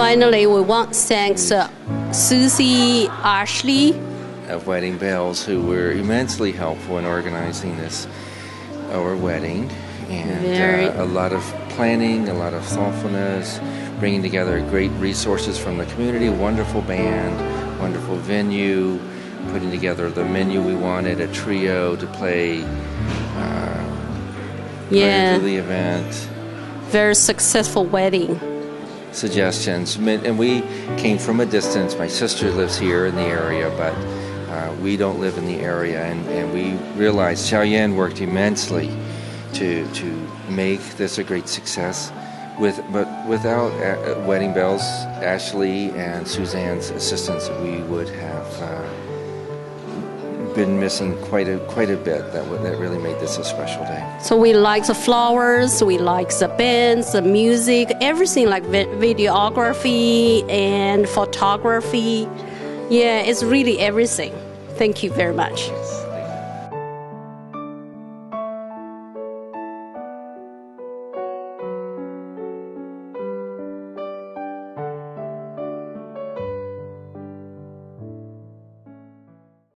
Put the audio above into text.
Finally, we want to thank uh, Susie Ashley. of Wedding Belles who were immensely helpful in organizing this our wedding and uh, a lot of planning, a lot of thoughtfulness, bringing together great resources from the community, wonderful band, wonderful venue, putting together the menu we wanted, a trio to play uh, Yeah, the event. very successful wedding. Suggestions. And we came from a distance. My sister lives here in the area, but uh, we don't live in the area. And, and we realized Xiaoyan worked immensely to, to make this a great success. With, but without uh, Wedding Belles, Ashley and Suzanne's assistance, we would have uh, been missing quite a quite a bit. That that really made this a special day. So we like the flowers, we like the bands, the music, everything like vi- videography and photography. Yeah, it's really everything. Thank you very much.